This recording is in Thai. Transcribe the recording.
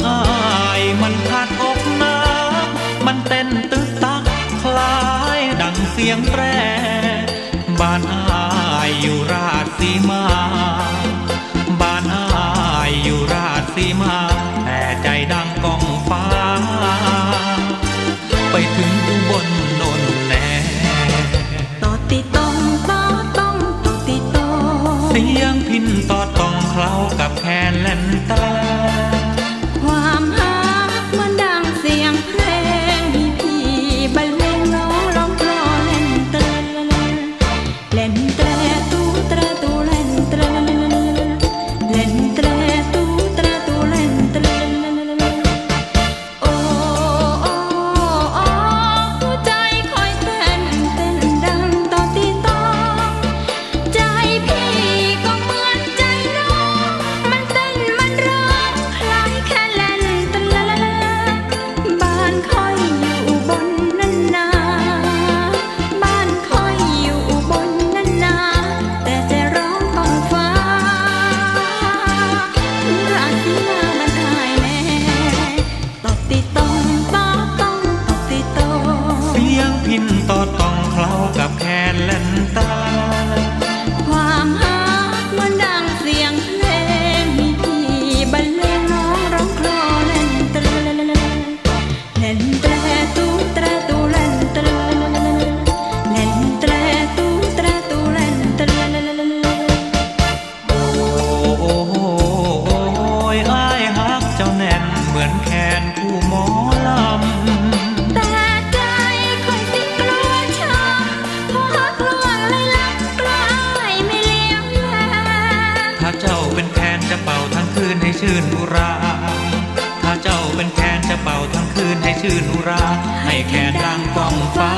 หักอายมันขาดอกน้ำมันเต้นตึกตักคล้ายดังเสียงแตรบ้านอายอยู่ราชสีมาบ้านอายอยู่ราชสีมาแต่ใจดังก้องฟ้า ไปถึงอุบลโนนแน่ตอติตองตอต้องตอติตองเสียงพินตอดต้องเคล้ากับแคนเล่นตา พินตอดต้องเคล้ากับแคนเล่นตา ความฮักมันดังเสียงเพลงมีพี่บรรเลงน้องร้องคลอเล่นตระเล่นตรตูตรตูเล่นตระเล่นตรตูตรตูเล่นตระโอ้โอ้โอ้ยอ้ายฮักเจ้าแน่นเหมือนแคน ถ้าเจ้าเป็นแคนจะเป่าทั้งคืนให้ชื่นอุรา ถ้าเจ้าเป็นแคนจะเป่าทั้งคืนให้ชื่นอุรา ให้แคนดังก้องฟ้า